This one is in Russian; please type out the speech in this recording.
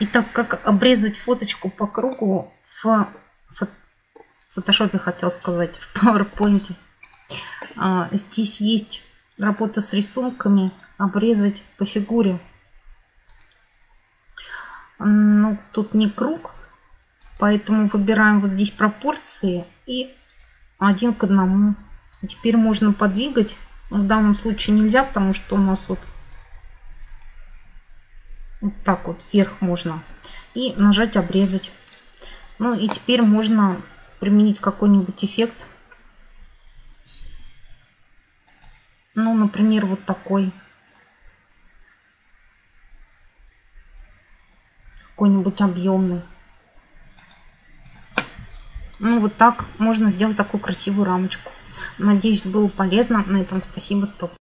Итак, как обрезать фоточку по кругу в фотошопе, хотел сказать, в PowerPoint. А, здесь есть работа с рисунками, обрезать по фигуре. Ну, тут не круг, поэтому выбираем вот здесь пропорции и один к одному. теперь можно подвигать. В данном случае нельзя, потому что у нас вот вот так вот вверх можно. И нажать обрезать. Ну и теперь можно применить какой-нибудь эффект. Ну, например, вот такой. Какой-нибудь объемный. Ну, вот так можно сделать такую красивую рамочку. Надеюсь, было полезно. На этом спасибо, стоп.